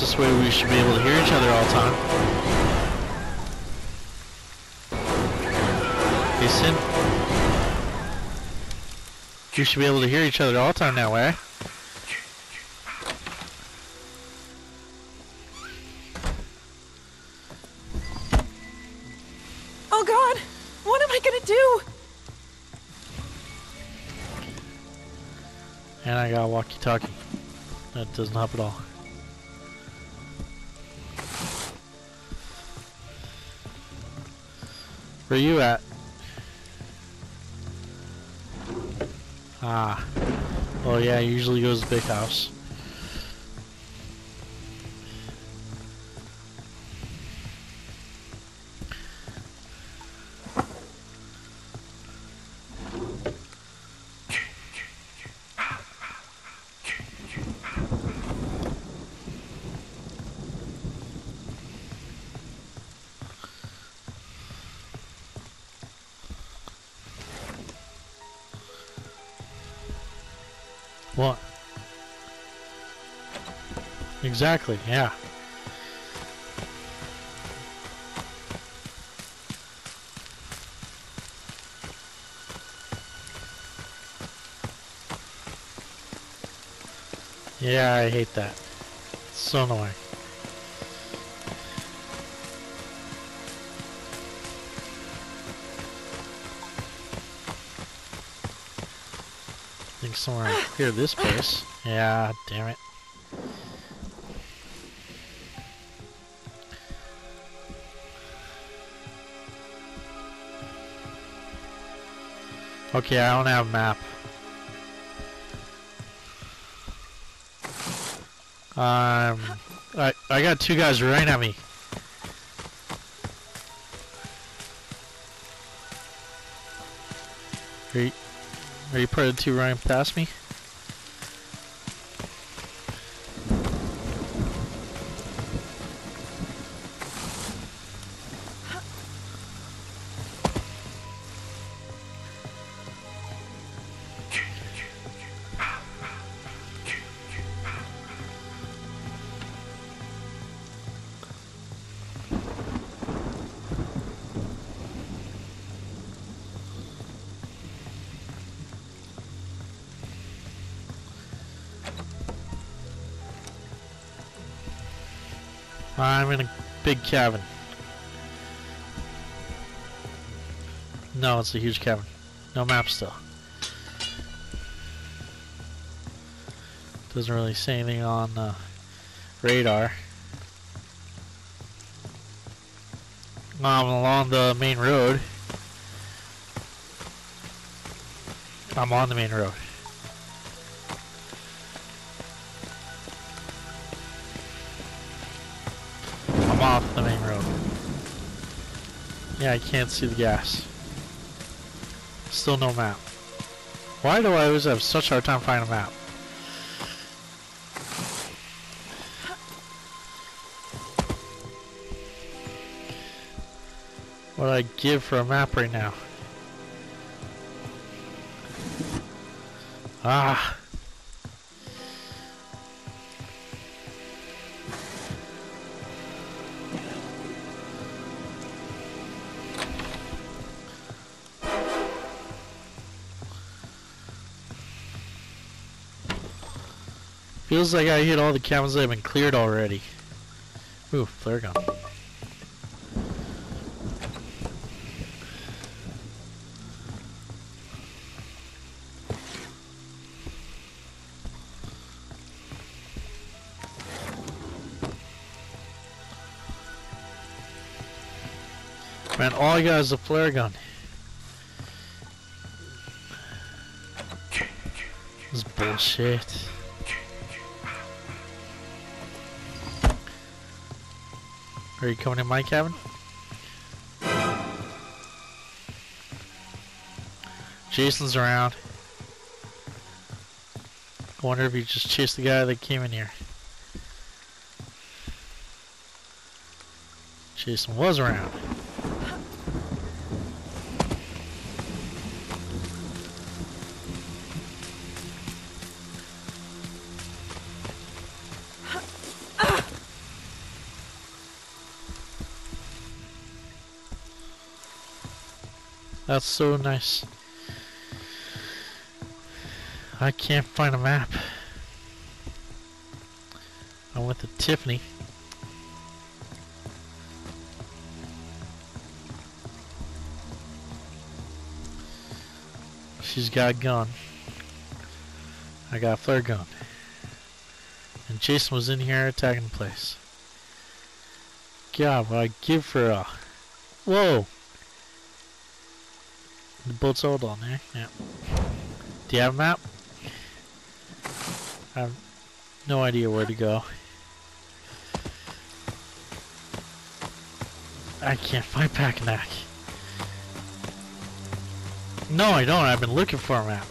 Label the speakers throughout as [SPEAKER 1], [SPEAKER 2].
[SPEAKER 1] this way we should be able to hear each other all the time. Hey. You should be able to hear each other all the time now, eh?
[SPEAKER 2] Oh god! What am I gonna do?
[SPEAKER 1] And I got a walkie-talkie. That doesn't help at all. Where you at? Ah. Oh yeah, usually goes to the big house. What? Exactly, yeah. Yeah, I hate that. It's so annoying. Somewhere here, this place. Yeah, damn it. Okay, I don't have a map. Um, I I got two guys right at me. You, are you part of the two running past me? I'm in a big cabin. No, it's a huge cabin. No map still. Doesn't really say anything on uh, radar. I'm along the main road. I'm on the main road. Off the main road. Yeah, I can't see the gas. Still no map. Why do I always have such a hard time finding a map? What I give for a map right now? Ah! Feels like I hit all the cabins that have been cleared already. Ooh, flare gun. Man, all I got is a flare gun. This bullshit. Are you coming in my cabin? Jason's around. I wonder if he just chased the guy that came in here. Jason was around. That's so nice. I can't find a map. I went to Tiffany. She's got a gun. I got a flare gun. And Jason was in here attacking the place. God, what I give her a... Whoa! The boat's on there. Eh? Yeah. Do you have a map? I have no idea where to go. I can't find Packanack. No, I don't. I've been looking for a map.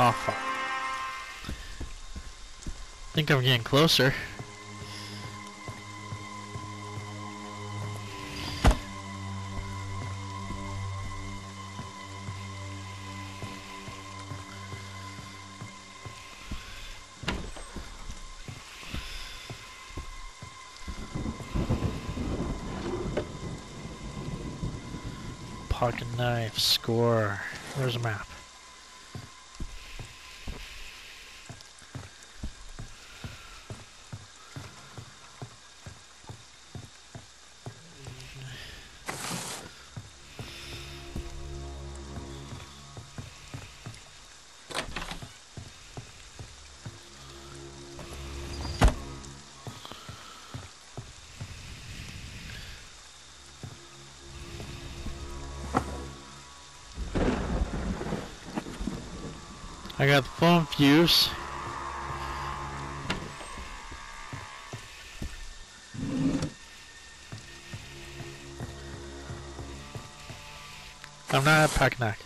[SPEAKER 1] Oh, fuck. Think I'm getting closer. Pocket knife, score. Where's a map? I got the phone fuse. I'm not at Packanack.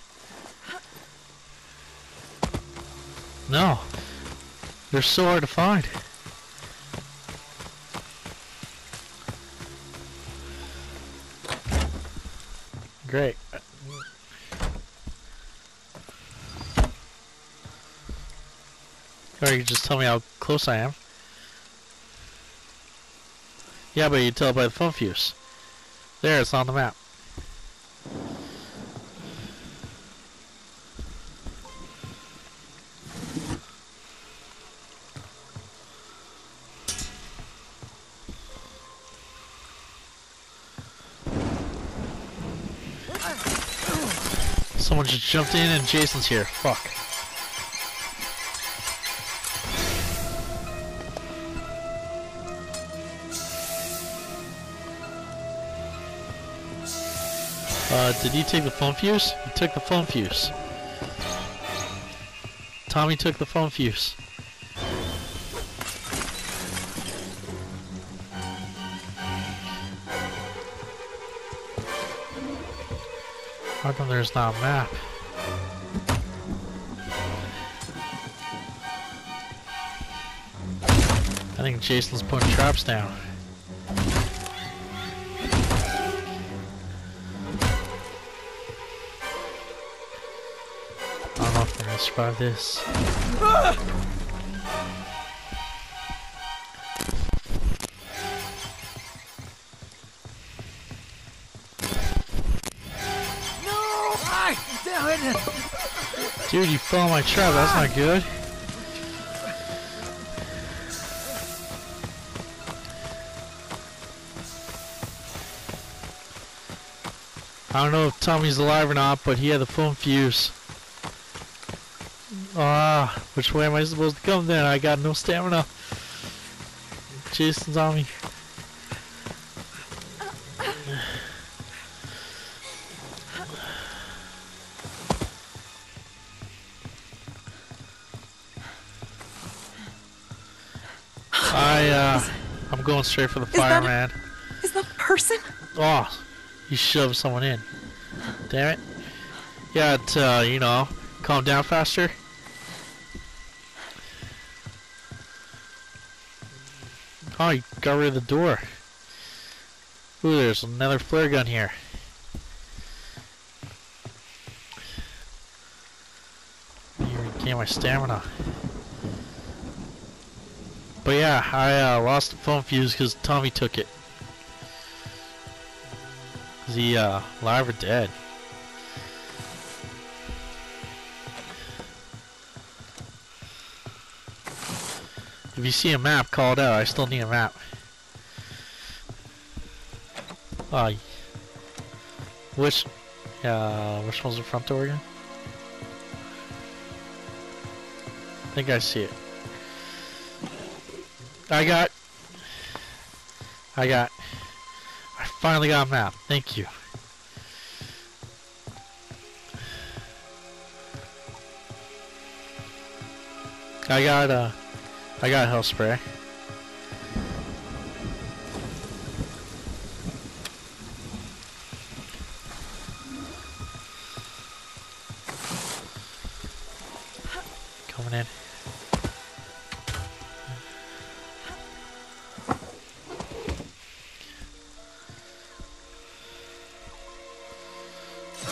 [SPEAKER 1] No. They're so hard to find. Great. Or you can just tell me how close I am. Yeah, but you tell by the phone fuse. There, it's on the map. Someone just jumped in and Jason's here. Fuck. Uh, did he take the phone fuse? He took the phone fuse. Tommy took the phone fuse. How come there's not a map? I think Jason's putting traps down. Don't know if we're gonna survive this.
[SPEAKER 3] No! I damn it!
[SPEAKER 1] Dude, you fell in my trap, that's not good. I don't know if Tommy's alive or not, but he had the phone fuse. Ah, which way am I supposed to come then? I got no stamina. Jason's on me. I, uh, I'm going straight for the
[SPEAKER 2] Is
[SPEAKER 1] fireman.
[SPEAKER 2] Is that a person?
[SPEAKER 1] Oh, you shoved someone in. Damn it. Yeah, to, uh, you know, calm down faster. Oh, you got rid of the door. Ooh, there's another flare gun here. Gain my stamina. But yeah, I uh, lost the phone fuse because Tommy took it. Is he uh, or dead? If you see a map, call it out. I still need a map. Uh, which, uh, which one's the front door again? I think I see it. I got, I got, I finally got a map. Thank you. I got, uh, I got heal spray. Coming in.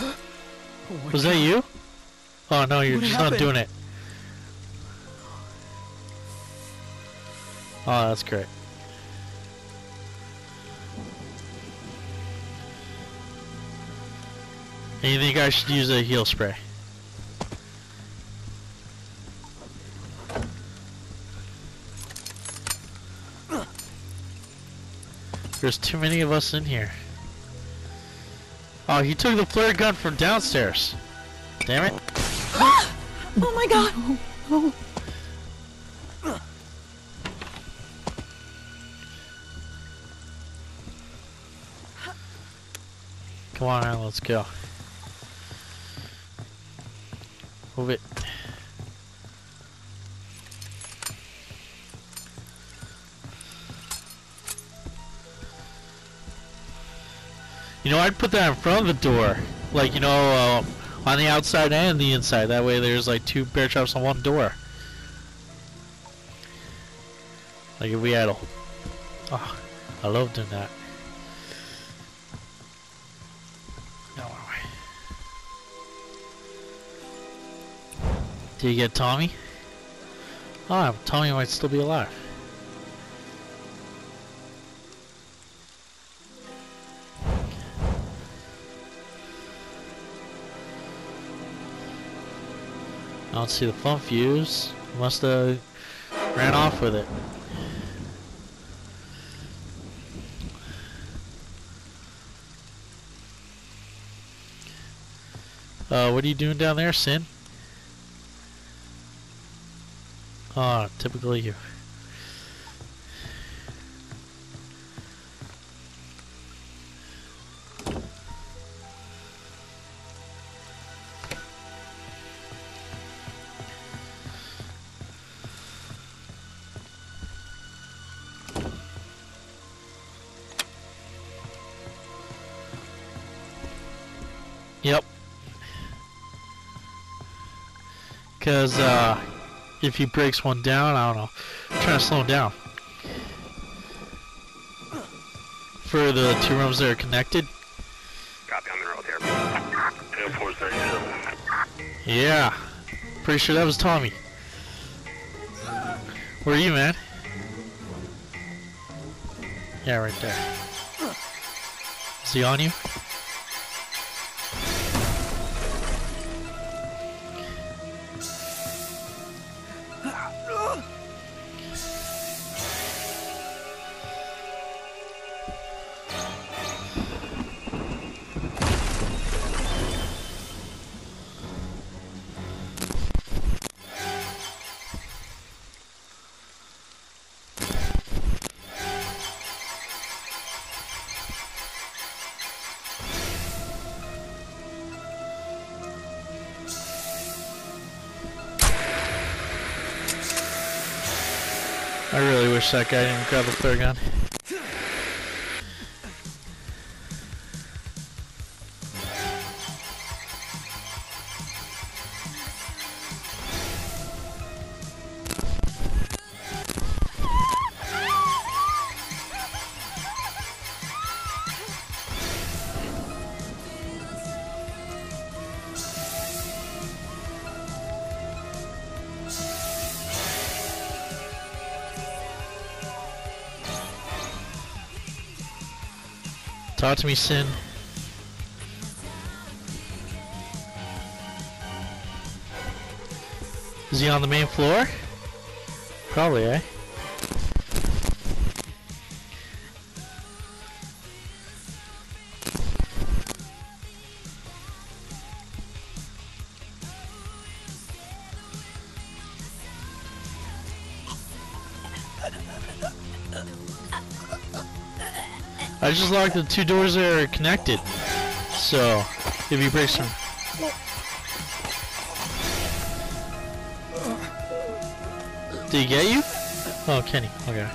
[SPEAKER 1] Was that you? Oh no, you're
[SPEAKER 3] What
[SPEAKER 1] just
[SPEAKER 3] happened?
[SPEAKER 1] not doing it. Oh, that's great. And you think I should use a heal spray? There's too many of us in here. Oh, he took the flare gun from downstairs. Damn it.
[SPEAKER 2] Oh my god! Oh.
[SPEAKER 1] Come on, let's go. Move it. You know, I'd put that in front of the door. Like, you know, uh, on the outside and the inside. That way there's like two bear traps on one door. Like if we had a... Oh, I love doing that. Did you get Tommy? Oh, Tommy might still be alive. I don't see the phone fuse. Must have ran off with it. Uh, what are you doing down there, Sin? Ah, typically you. Yep. Cause uh, if he breaks one down, I don't know. I'm trying to slow him down. For the two rooms that are connected.
[SPEAKER 4] Copy on the road here. Air Force 97.
[SPEAKER 1] Yeah. Pretty sure that was Tommy. Where are you, man? Yeah, right there. Is he on you? Wish that guy didn't grab the flare gun. Talk to me, Sin. Is he on the main floor? Probably, eh? I just locked the two doors that are connected. So, if he breaks them. Did he get you? Oh, Kenny. Okay.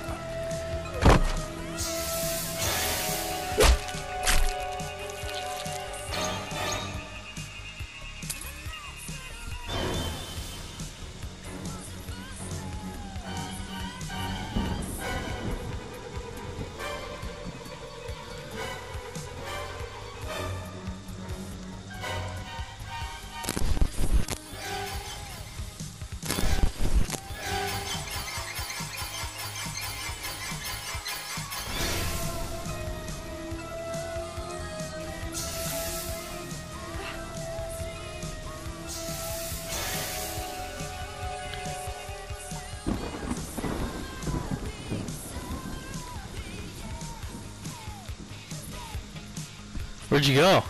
[SPEAKER 1] Where'd you go?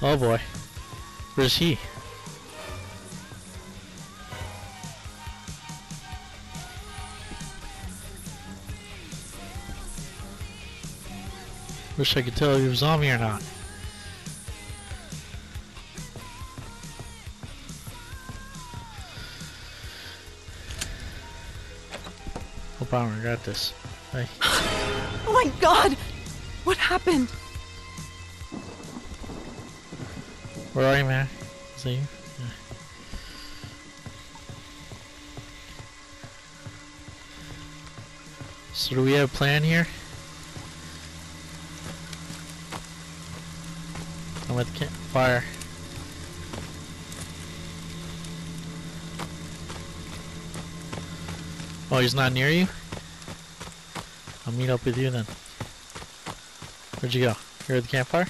[SPEAKER 1] Oh boy. Where's he? Wish I could tell if he was on or not. Hope I got this. Hey.
[SPEAKER 2] My god! What happened?
[SPEAKER 1] Where are you, man? Is that you? Yeah. So do we have a plan here? I'm at the campfire. Oh, he's not near you? Meet up with you then. Where'd you go? You're at the campfire?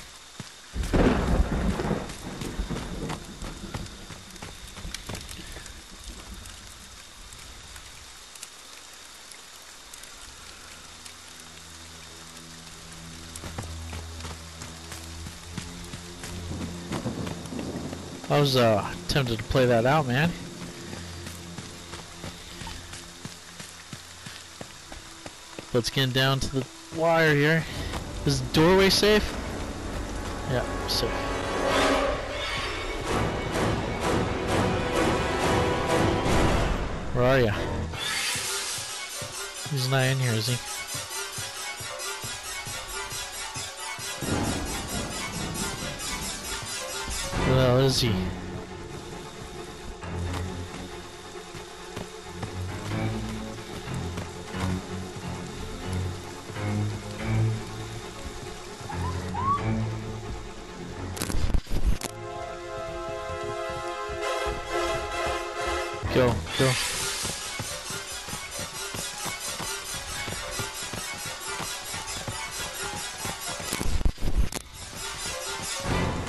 [SPEAKER 1] I was uh, tempted to play that out, man. Let's get down to the wire here. Is the doorway safe? Yeah, safe. Where are ya? He's not in here, is he? Where the hell is he? Go.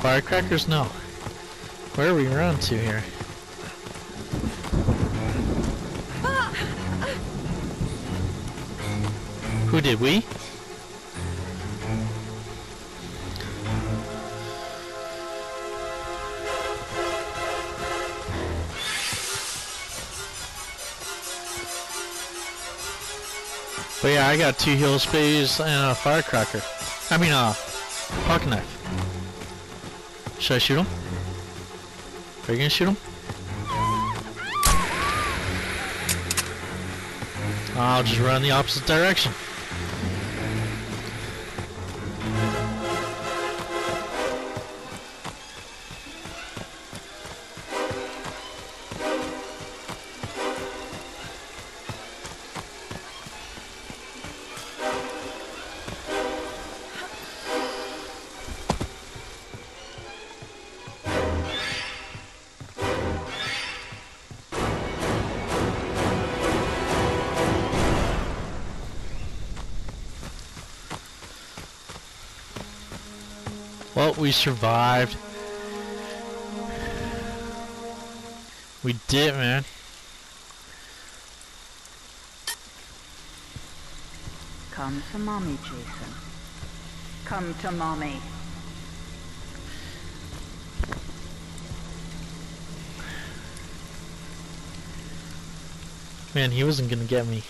[SPEAKER 1] Firecrackers? No. Where are we run to here? Who did we? Yeah, I got two heal sprays and a firecracker. I mean, a pocket knife. Should I shoot him? Are you gonna shoot him? I'll just run the opposite direction. We survived. We did, man.
[SPEAKER 5] Come to mommy, Jason. Come to mommy.
[SPEAKER 1] Man, he wasn't gonna get me.